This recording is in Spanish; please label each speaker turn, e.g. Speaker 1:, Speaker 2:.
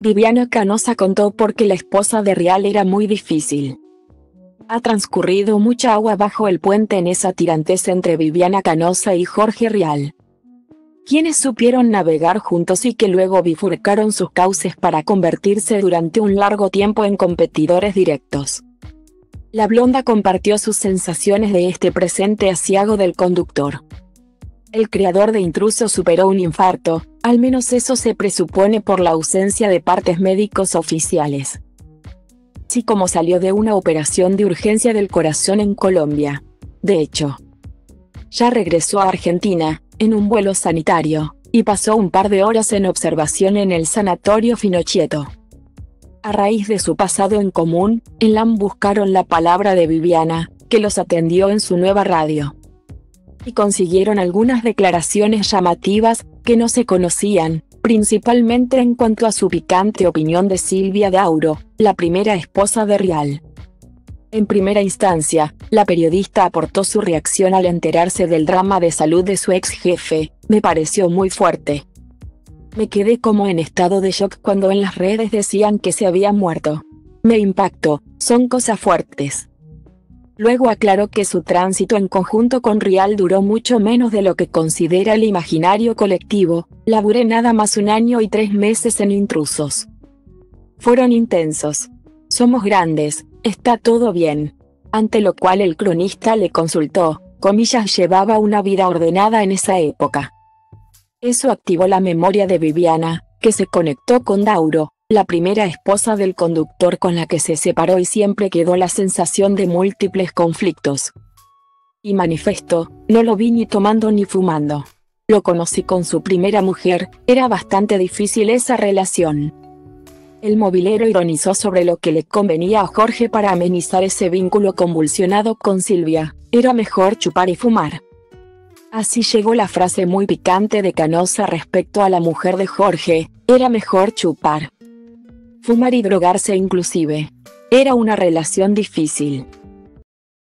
Speaker 1: Viviana Canosa contó porque la esposa de Rial era muy difícil. Ha transcurrido mucha agua bajo el puente en esa tirantez entre Viviana Canosa y Jorge Rial quienes supieron navegar juntos y que luego bifurcaron sus cauces para convertirse durante un largo tiempo en competidores directos. La blonda compartió sus sensaciones de este presente asiago del conductor. El creador de Intruso superó un infarto, al menos eso se presupone por la ausencia de partes médicos oficiales. Sí como salió de una operación de urgencia del corazón en Colombia. De hecho, ya regresó a Argentina, en un vuelo sanitario, y pasó un par de horas en observación en el sanatorio Finochieto. A raíz de su pasado en común, en LAM buscaron la palabra de Viviana, que los atendió en su nueva radio. Y consiguieron algunas declaraciones llamativas, que no se conocían, principalmente en cuanto a su picante opinión de Silvia Dauro, la primera esposa de Rial. En primera instancia, la periodista aportó su reacción al enterarse del drama de salud de su ex jefe, me pareció muy fuerte. Me quedé como en estado de shock cuando en las redes decían que se había muerto. Me impactó, son cosas fuertes. Luego aclaró que su tránsito en conjunto con Rial duró mucho menos de lo que considera el imaginario colectivo, laburé nada más un año y tres meses en intrusos. Fueron intensos. Somos grandes, está todo bien. Ante lo cual el cronista le consultó, comillas llevaba una vida ordenada en esa época. Eso activó la memoria de Viviana, que se conectó con Dauro, la primera esposa del conductor con la que se separó y siempre quedó la sensación de múltiples conflictos. Y manifestó, no lo vi ni tomando ni fumando. Lo conocí con su primera mujer, era bastante difícil esa relación. El mobilero ironizó sobre lo que le convenía a Jorge para amenizar ese vínculo convulsionado con Silvia, era mejor chupar y fumar. Así llegó la frase muy picante de Canosa respecto a la mujer de Jorge, era mejor chupar. Fumar y drogarse inclusive. Era una relación difícil.